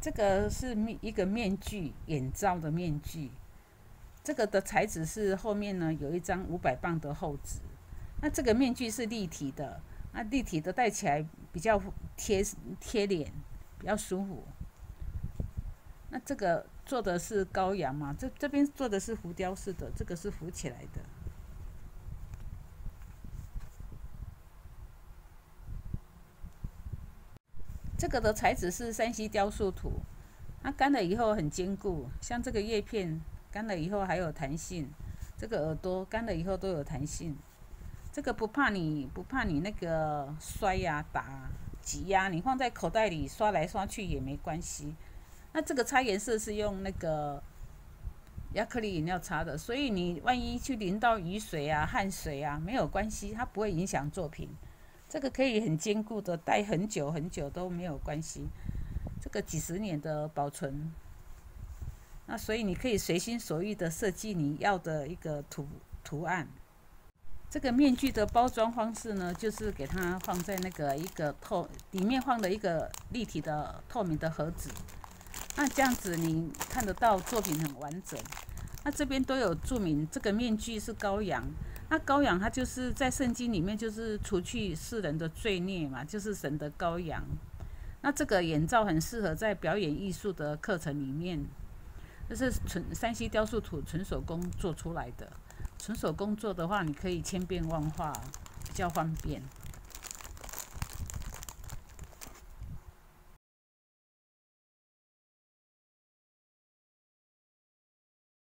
这个是面一个面具，眼罩的面具。这个的材质是后面呢有一张五百磅的厚纸。那这个面具是立体的，那立体的戴起来比较贴贴脸，比较舒服。那这个做的是羔羊嘛？这这边做的是浮雕式的，这个是浮起来的。这个的材质是山西雕塑土，它干了以后很坚固，像这个叶片干了以后还有弹性，这个耳朵干了以后都有弹性，这个不怕你不怕你那个摔呀、打、挤压，你放在口袋里刷来刷去也没关系。那这个擦颜色是用那个亚克力颜料擦的，所以你万一去淋到雨水啊、汗水啊，没有关系，它不会影响作品。这个可以很坚固的，戴很久很久都没有关系。这个几十年的保存，那所以你可以随心所欲的设计你要的一个图图案。这个面具的包装方式呢，就是给它放在那个一个透里面放了一个立体的透明的盒子。那这样子你看得到作品很完整。那这边都有注明，这个面具是羔羊。那羔羊它就是在圣经里面就是除去世人的罪孽嘛，就是神的羔羊。那这个眼罩很适合在表演艺术的课程里面，就是纯山西雕塑土纯手工做出来的。纯手工做的话，你可以千变万化，比较方便。